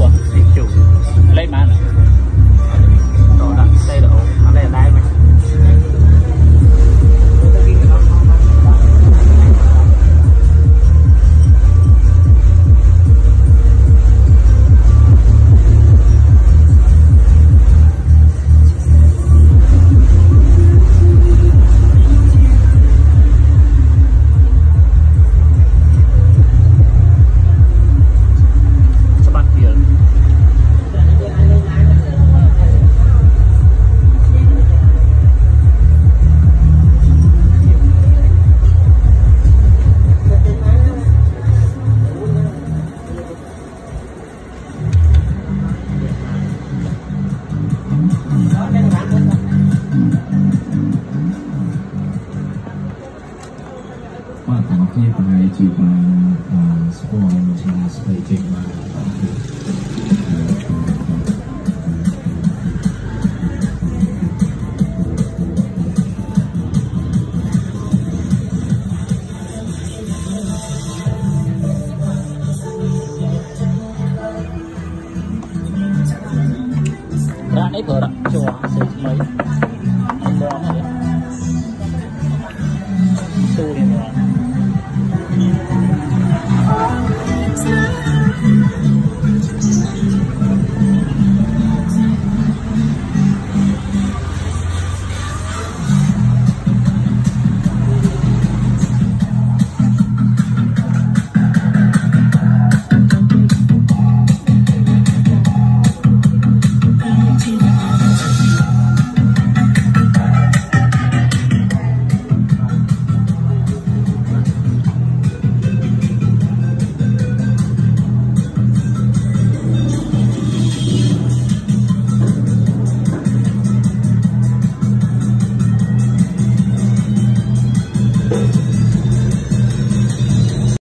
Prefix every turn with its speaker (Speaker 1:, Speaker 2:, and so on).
Speaker 1: chùa lấy mà. này
Speaker 2: qua tặng cái bài chỉ và sport thì là phải chỉ và
Speaker 1: ra này tôi Thank you.